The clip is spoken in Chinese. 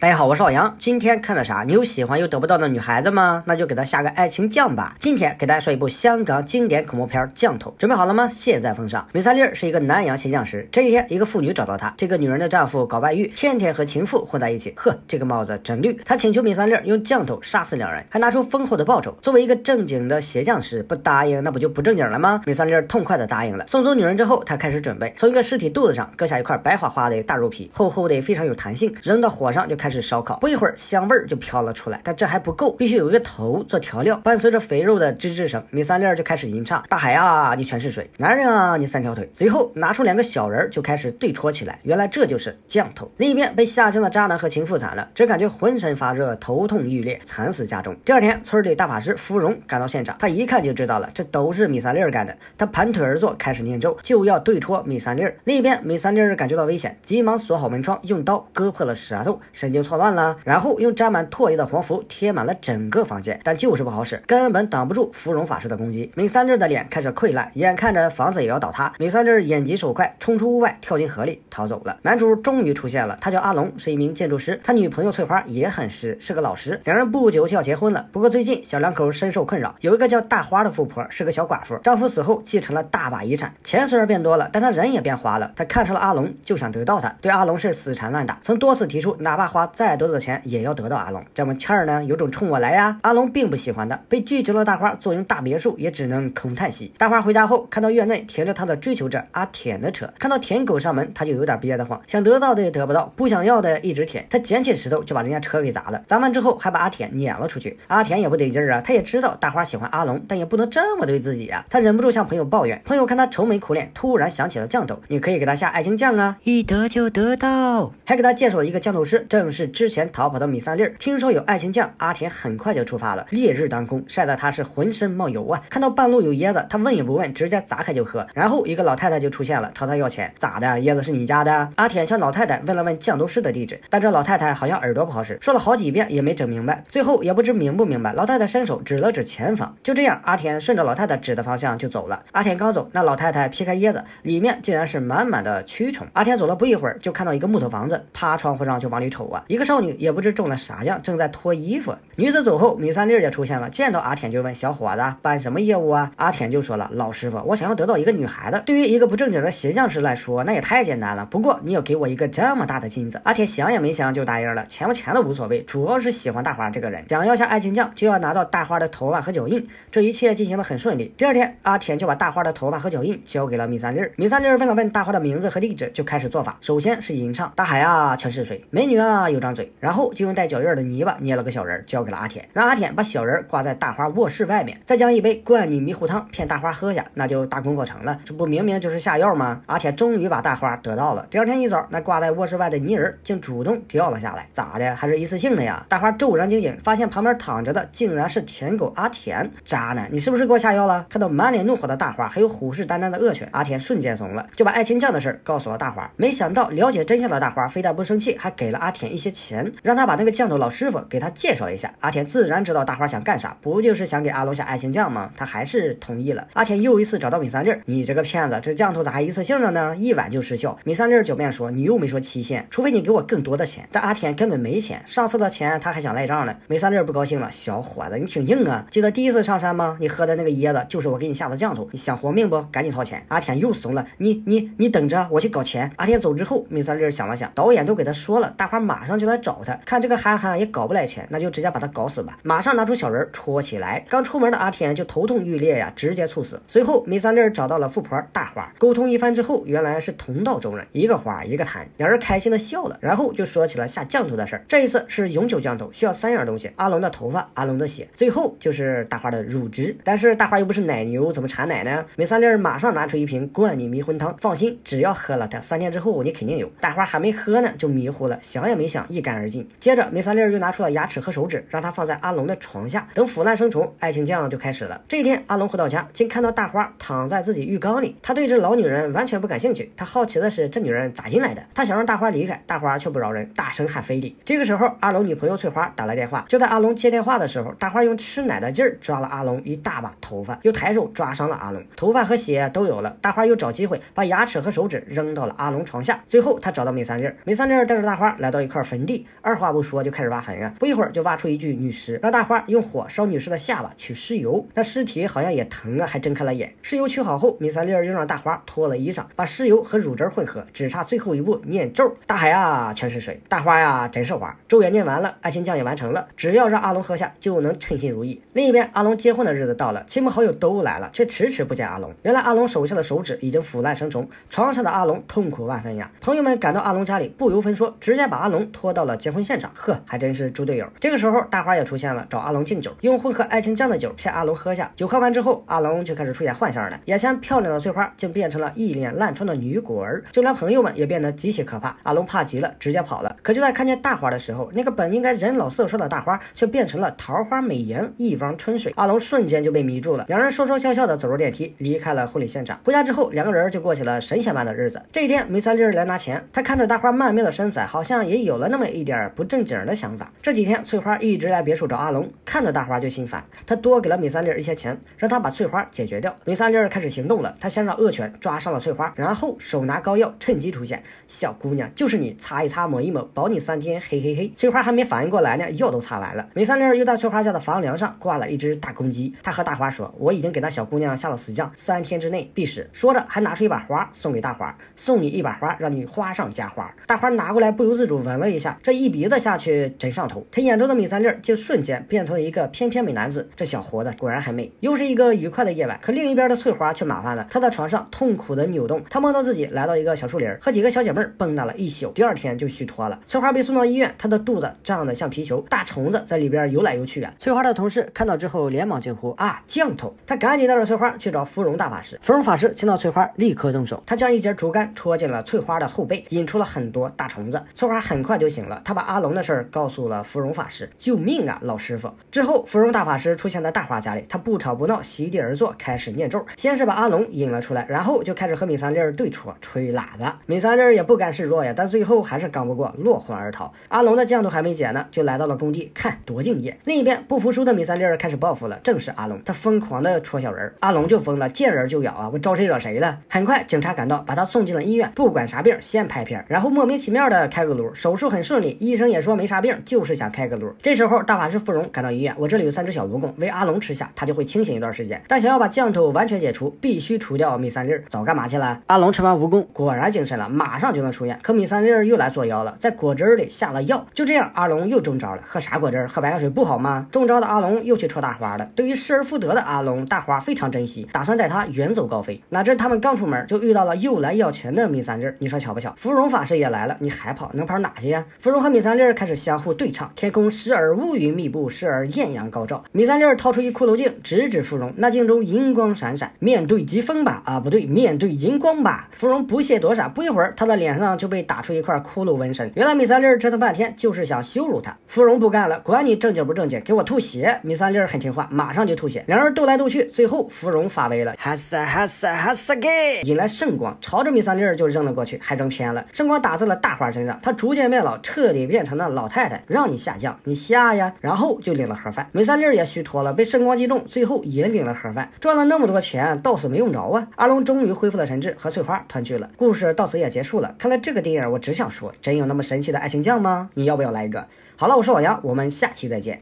大家好，我是老杨。今天看的啥？你有喜欢又得不到的女孩子吗？那就给她下个爱情降吧。今天给大家说一部香港经典恐怖片《降头》，准备好了吗？现在奉上。米三丽是一个南洋鞋匠师。这一天，一个妇女找到她，这个女人的丈夫搞外遇，天天和情妇混在一起。呵，这个帽子真绿。他请求米三丽用降头杀死两人，还拿出丰厚的报酬。作为一个正经的鞋匠师，不答应那不就不正经了吗？米三丽痛快的答应了。送走女人之后，他开始准备，从一个尸体肚子上割下一块白花花的大肉皮，厚厚的非常有弹性，扔到火上就开始烧烤。不一会儿。香味儿就飘了出来，但这还不够，必须有一个头做调料。伴随着肥肉的吱吱声，米三粒就开始吟唱：大海啊，你全是水；男人啊，你三条腿。随后拿出两个小人，就开始对戳起来。原来这就是降头。另一边被下降的渣男和情妇惨了，只感觉浑身发热，头痛欲裂，惨死家中。第二天，村里大法师芙蓉赶到现场，他一看就知道了，这都是米三粒干的。他盘腿而坐，开始念咒，就要对戳米三粒。另一边，米三粒感觉到危险，急忙锁好门窗，用刀割破了舌头，神经错乱了，然后。用沾满唾液的黄符贴满了整个房间，但就是不好使，根本挡不住芙蓉法师的攻击。米三弟的脸开始溃烂，眼看着房子也要倒塌，米三弟眼疾手快，冲出屋外，跳进河里逃走了。男主终于出现了，他叫阿龙，是一名建筑师，他女朋友翠花也很实，是个老师，两人不久就要结婚了。不过最近小两口深受困扰，有一个叫大花的富婆是个小寡妇，丈夫死后继承了大把遗产，钱虽然变多了，但她人也变花了。她看上了阿龙，就想得到他，对阿龙是死缠烂打，曾多次提出哪怕花再多的钱。也要得到阿龙，这么欠儿呢？有种冲我来呀！阿龙并不喜欢的，被拒绝了。大花坐拥大别墅，也只能空叹息。大花回家后，看到院内停着他的追求者阿舔的车，看到舔狗上门，他就有点憋得慌，想得到的也得不到，不想要的一直舔。他捡起石头就把人家车给砸了，砸完之后还把阿舔撵了出去。阿舔也不得劲儿啊，他也知道大花喜欢阿龙，但也不能这么对自己啊。他忍不住向朋友抱怨，朋友看他愁眉苦脸，突然想起了酱豆，你可以给他下爱情酱啊，一得就得到，还给他介绍了一个酱豆师，正是是之前逃跑的米三。听说有爱情酱，阿田很快就出发了。烈日当空，晒得他是浑身冒油啊！看到半路有椰子，他问也不问，直接砸开就喝。然后一个老太太就出现了，朝他要钱。咋的？椰子是你家的？阿田向老太太问了问降头师的地址，但这老太太好像耳朵不好使，说了好几遍也没整明白。最后也不知明不明白，老太太伸手指了指前方。就这样，阿田顺着老太太指的方向就走了。阿田刚走，那老太太劈开椰子，里面竟然是满满的蛆虫。阿田走了不一会儿，就看到一个木头房子，趴窗户上就往里瞅啊。一个少女也不知中了。啥样？正在脱衣服。女子走后，米三粒也出现了。见到阿田就问：“小伙子，办什么业务啊？”阿田就说了：“老师傅，我想要得到一个女孩子。对于一个不正经的鞋匠师来说，那也太简单了。不过你要给我一个这么大的金子。”阿田想也没想就答应了。钱不钱都无所谓，主要是喜欢大花这个人。想要下爱情酱，就要拿到大花的头发和脚印。这一切进行的很顺利。第二天，阿田就把大花的头发和脚印交给了米三粒。米三粒问了问大花的名字和地址，就开始做法。首先是吟唱：“大海啊，全是水；美女啊，有张嘴。”然后就用带脚印的泥巴捏了个小人，交给了阿田，让阿田把小人挂在大花卧室外面，再将一杯灌你迷糊汤骗大花喝下，那就大功告成了。这不明明就是下药吗？阿田终于把大花得到了。第二天一早，那挂在卧室外的泥人竟主动掉了下来，咋的？还是一次性的呀？大花骤然惊醒，发现旁边躺着的竟然是舔狗阿田。渣男，你是不是给我下药了？看到满脸怒火的大花，还有虎视眈眈的恶犬，阿田瞬间怂了，就把爱情酱的事告诉了大花。没想到了解真相的大花非但不生气，还给了阿田一些钱，让他把那个降头老师傅给他介绍一下。阿田自然知道大花想干啥，不就是想给阿龙下爱情酱吗？他还是同意了。阿田又一次找到米三粒，你这个骗子，这降头咋还一次性的呢？一晚就失效。米三粒狡辩说，你又没说期限，除非你给我更多的钱。但阿田根本没钱，上次的钱他还想赖账呢。米三粒不高兴了，小伙子，你挺硬啊！记得第一次上山吗？你喝的那个椰子就是我给你下的降头，你想活命不？赶紧掏钱！阿田又怂了，你你你等着，我去搞钱。阿田走之后，米三粒想了想，导演都给他说了，大花马上就来找他，看这个憨憨也搞不来钱，那就直接把他搞死吧。马上拿出小人戳起来，刚出门的阿田就头痛欲裂呀，直接猝死。随后米三粒找到了富婆大花，沟通一番之后，原来是同道中人，一个花一个坛，两人开心的笑了，然后就说起了下降头的事。这一次是永久降头，需要三样东西：阿龙的头发、阿龙的血，最后就是大花的乳汁。但是大花又不是奶牛，怎么产奶呢？米三粒马上拿出一瓶灌你迷魂汤，放心，只要喝了它，三天之后你肯定有。大花还没喝呢，就迷糊了，想也没想，一干而尽。接着梅三粒又拿出了牙齿和手指，让他放在阿龙的床下。等腐烂生虫，爱情酱就开始了。这一天，阿龙回到家，竟看到大花躺在自己浴缸里。他对这老女人完全不感兴趣，他好奇的是这女人咋进来的。他想让大花离开，大花却不饶人，大声喊非礼。这个时候，阿龙女朋友翠花打来电话。就在阿龙接电话的时候，大花用吃奶的劲儿抓了阿龙一大把头发，又抬手抓伤了阿龙，头发和血都有了。大花又找机会把牙齿和手指扔到了阿龙床下。最后，他找到梅三粒，梅三粒带着大花来到一块坟地，二话不说就开始挖坟啊！不一会儿就挖出一具女尸，让大花用火烧女尸的下巴取尸油。那尸体好像也疼啊，还睁开了眼。尸油取好后，米三粒又让大花脱了衣裳，把尸油和乳汁混合，只差最后一步念咒。大海啊，全是水；大花呀，真是花。咒也念完了，爱情酱也完成了，只要让阿龙喝下，就能称心如意。另一边，阿龙结婚的日子到了，亲朋好友都来了，却迟迟不见阿龙。原来阿龙手下的手指已经腐烂生虫，床上的阿龙痛苦万分呀。朋友们赶到阿龙家里，不由分说，直接把阿龙拖到了结婚现场。呵，还真是猪队友。这个时候，大花也出现了，找阿龙敬酒，用混合爱情酱的酒骗阿龙喝下。酒喝完之后，阿龙就开始出现幻象了，眼前漂亮的翠花竟变成了一脸烂疮的女鬼儿，就连朋友们也变得极其可怕。阿龙怕极了，直接跑了。可就在看见大花的时候，那个本应该人老色衰的大花，却变成了桃花美颜，一汪春水。阿龙瞬间就被迷住了，两人说说笑笑的走入电梯，离开了婚礼现场。回家之后，两个人就过起了神仙般的日子。这一天，梅三儿来拿钱，他看着大花曼妙的身材，好像也有了那么一点不正经的想法。这几天，翠花一直来别墅找阿龙，看着大花就心烦。他多给了米三粒一些钱，让他把翠花解决掉。米三粒开始行动了，他先让恶犬抓伤了翠花，然后手拿膏药趁机出现。小姑娘，就是你，擦一擦，抹一抹，保你三天。嘿嘿嘿，翠花还没反应过来呢，药都擦完了。米三粒又在翠花家的房梁上挂了一只大公鸡，他和大花说：“我已经给那小姑娘下了死将，三天之内必死。”说着还拿出一把花送给大花，送你一把花，让你花上加花。大花拿过来不由自主闻了一下，这一鼻子下去真上头。他眼中的米三粒就瞬间变成一个翩翩美男子。这小伙子果然很美。又是一个愉快的夜晚，可另一边的翠花却麻烦了。她在床上痛苦的扭动，她梦到自己来到一个小树林，和几个小姐妹蹦跶了一宿，第二天就虚脱了。翠花被送到医院，她的肚子胀得像皮球，大虫子在里边游来游去啊。翠花的同事看到之后连忙惊呼啊，降头！他赶紧带着翠花去找芙蓉大法师。芙蓉法师见到翠花，立刻动手，他将一截竹竿戳进了翠花的后背，引出了很多大虫子。翠花很快就醒了，他把阿龙的事儿告诉了芙蓉法师。救命啊，老师傅！之后，芙蓉大法师出现在大花家里，他不吵不闹，席地而坐，开始念咒。先是把阿龙引了出来，然后就开始和米三粒儿对戳，吹喇叭。米三粒儿也不甘示弱呀，但最后还是刚不过，落荒而逃。阿龙的降头还没解呢，就来到了工地，看多敬业。另一边，不服输的米三粒儿开始报复了，正是阿龙，他疯狂的戳小人，阿龙就疯了，见人就咬啊！我招谁惹谁了？很快，警察赶到，把他送进了医院，不管啥病，先拍片，然后莫名其妙的开个颅，手术很顺利，医生也说没啥病，就是想开个颅。这时候，大法师芙蓉赶到医院，我这里有三只小蜈蚣，喂阿龙吃下，他就会清醒一段时间。但想要把降头完全解除，必须除掉米三粒儿。早干嘛去了？阿龙吃完蜈蚣，果然精神了，马上就能出院。可米三粒儿又来作妖了，在果汁里下了药。就这样，阿龙又中招了。喝啥果汁？喝白开水不好吗？中招的阿龙又去戳大花了。对于失而复得的阿龙，大花非常珍惜，打算带他远走高飞。哪知他们刚出门，就遇到了又来要钱的米三粒。你说巧不巧？芙蓉法师也来了，你还跑？能跑哪去呀？芙蓉和米三粒开始相互对唱：天空时而乌云密布，时而艳阳高照。米三粒掏出一骷髅镜，直指芙蓉，那镜中银光闪闪。面对疾风吧，啊不对，面对银光吧。芙蓉不屑躲闪，不一会儿，他的脸上就被打出一块骷髅纹身。原来米三粒折腾半天就是想羞辱他。芙蓉不干了，管你正经不正经，给我吐血！米三粒很听话，马上就吐血。两人斗来斗去，最后芙蓉发威了，哈萨哈萨哈萨给，引来圣光，朝着米三粒就扔了过去，还扔偏了。圣光打在了大花身上，他逐渐变老，彻底变成了老太太。让你下降，你下呀！然后就领了盒饭。梅三粒也虚脱了，被圣光击中，最后也领了盒饭。赚了那么多钱，到死没用着啊！阿龙终于恢复了神智，和翠花团聚了。故事到此也结束了。看来这个电影，我只想说，真有那么神奇的爱情酱吗？你要不要来一个？好了，我是老杨，我们下期再见。